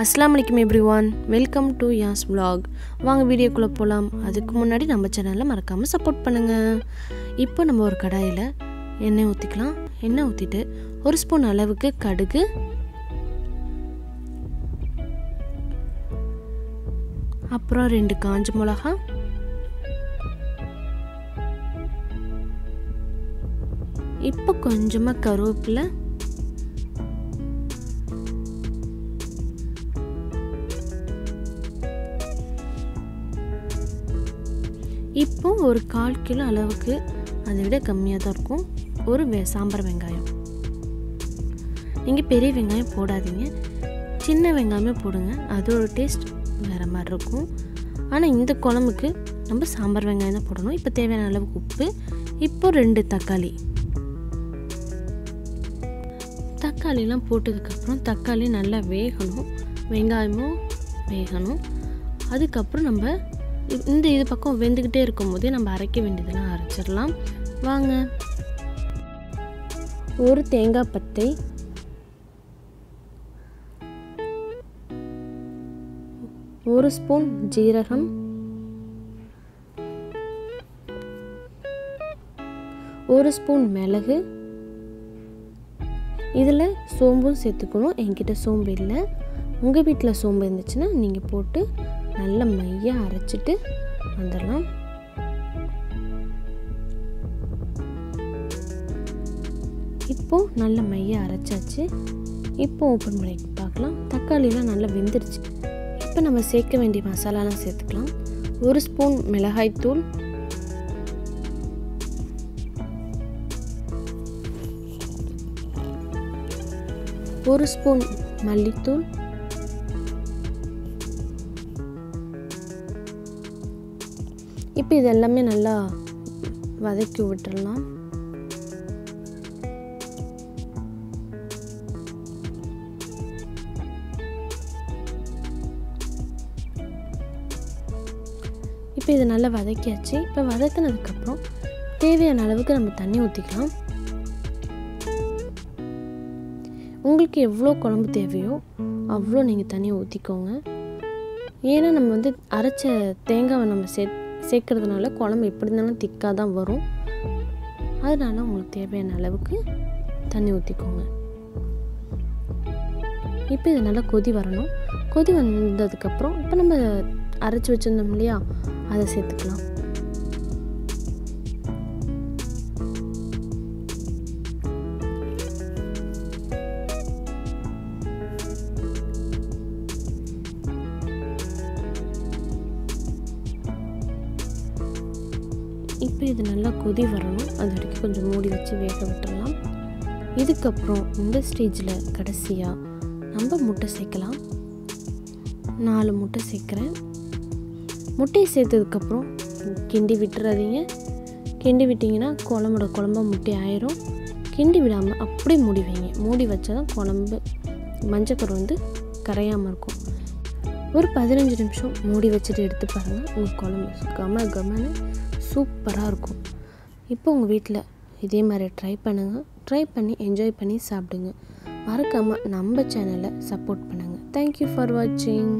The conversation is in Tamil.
அஸ்லாம் வலைக்கம் everyone welcome to Yas blog வாங்க வீடியோக்குள்ளே போகலாம் அதுக்கு முன்னாடி நம்ம சேனலில் மறக்காமல் சப்போர்ட் பண்ணுங்கள் இப்போ நம்ம ஒரு கடாயில் எண்ணெய் ஊற்றிக்கலாம் எண்ணெய் ஊற்றிட்டு ஒரு ஸ்பூன் அளவுக்கு கடுகு. அப்புறம் ரெண்டு காஞ்ச மிளகா. இப்போ கொஞ்சமாக கருவேப்பிலை. இப்போ ஒரு கால் கிலோ அளவுக்கு அதை விட கம்மியாக தான் இருக்கும். ஒரு வெ சாம்பார் வெங்காயம். நீங்கள் பெரிய வெங்காயம் போடாதீங்க. சின்ன வெங்காயமே போடுங்க. அதோட டேஸ்ட் வேறு மாதிரி இருக்கும். ஆனால் இந்த குழம்புக்கு நம்ம சாம்பார் வெங்காயம் தான் போடணும். இப்போ தேவையான அளவுக்கு உப்பு. இப்போ ரெண்டு தக்காளி. தக்காளிலாம் போட்டதுக்கப்புறம் தக்காளி நல்லா வேகணும். வெங்காயமும் வேகணும். அதுக்கப்புறம் நம்ம இந்த இது பக்கம் வெந்துக்கிட்டே இருக்கும் போதே நம்ம அரைக்க வேண்டியதெல்லாம் அரைச்சிடலாம். வாங்க. ஒரு தேங்காய் பத்தை ஒரு ஸ்பூன் ஜீரகம் ஒரு ஸ்பூன் மிளகு. இதில் சோம்பும் சேர்த்துக்கணும். என்கிட்ட சோம்பு இல்லை. உங்கள் வீட்டில் சோம்பு இருந்துச்சுன்னா நீங்கள் போட்டு நல்ல மையாக அரைச்சிட்டு வந்துடலாம். இப்போது நல்ல மையை அரைச்சாச்சு. இப்போ ஓப்பன் பண்ணி பார்க்கலாம். தக்காளிலாம் நல்லா வெந்துருச்சு. இப்போ நம்ம சேர்க்க வேண்டிய மசாலாலாம் சேர்த்துக்கலாம். ஒரு ஸ்பூன் மிளகாய்த்தூள் ஒரு ஸ்பூன் மல்லித்தூள். இப்போ இது எல்லாமே நல்லா வதக்கி விட்டுறலாம். இப்போ இதை நல்லா வதக்கியாச்சு. இப்போ வதக்கினதுக்கப்புறம் தேவையான அளவுக்கு நம்ம தண்ணி ஊற்றிக்கலாம் உங்களுக்கு எவ்வளோ குழம்பு தேவையோ அவ்வளோ நீங்கள் தண்ணியை ஊற்றிக்கோங்க ஏன்னா நம்ம வந்து அரைச்ச தேங்காவை நம்ம சேர்த்து சேர்க்கறதுனால குழம்பு எப்படி இருந்தாலும் திக்காக தான் வரும். அதனால உங்களுக்கு தேவையான அளவுக்கு தண்ணி ஊற்றிக்கோங்க இப்போ இது நல்லா கொதி வரணும். கொதி வந்ததுக்கப்புறம் இப்போ நம்ம அரைச்சி வச்சுருந்தோம் இல்லையா? அதை சேர்த்துக்கலாம். இப்போ இது நல்லா கொதி வரணும். அது வரைக்கும் கொஞ்சம் மூடி வச்சு வேக விட்டுடலாம். இதுக்கப்புறம் இந்த ஸ்டேஜில் கடைசியாக நம்ம முட்டை சேர்க்கலாம். நாலு முட்டை சேர்க்குறேன். முட்டையை சேர்த்ததுக்கப்புறம் கிண்டி விட்டுறாதீங்க. கிண்டி விட்டிங்கன்னா குழம்போட குழம்பா முட்டை ஆயிரும். கிண்டி விடாமல் அப்படியே மூடி வைங்க. மூடி வச்சா தான் குழம்பு மஞ்சக்கரு வந்து கரையாமல் இருக்கும். ஒரு பதினஞ்சு நிமிஷம் மூடி வச்சுட்டு எடுத்து பாருங்கள் உங்கள் குழம்பு கம கமன்னு சூப்பராக இருக்கும். இப்போ உங்கள் வீட்டில் இதே மாதிரி ட்ரை பண்ணுங்கள் ட்ரை பண்ணி என்ஜாய் பண்ணி சாப்பிடுங்க. மறக்காமல் நம்ம சேனலை சப்போர்ட் பண்ணுங்கள் தேங்க்யூ ஃபார் வாட்சிங்